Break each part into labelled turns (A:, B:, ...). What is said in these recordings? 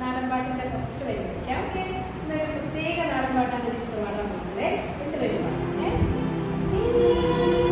A: നാടൻപാട്ടിന്റെ കുറച്ച് വരിക്കാം ഓക്കെ പ്രത്യേക നാടൻപാട്ടാണ് തിരിച്ചു പാടാൻ പോകുന്നത് e É?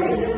B: Thank
C: you.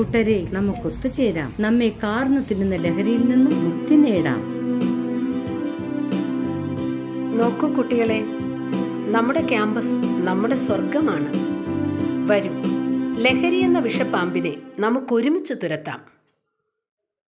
C: കൂട്ടരെ നമുക്ക് ഒത്തുചേരാം നമ്മെ കാർന്നു തിന്നുന്ന ലഹരിയിൽ നിന്നും മുക്തി നേടാം.
A: നോക്കൂ കുട്ടികളെ നമ്മുടെ ക്യാമ്പസ് നമ്മുടെ സ്വർഗമാണ് വരും ലഹരി എന്ന വിഷപ്പാമ്പിനെ നമുക്ക് ഒരുമിച്ച് തുരത്താം.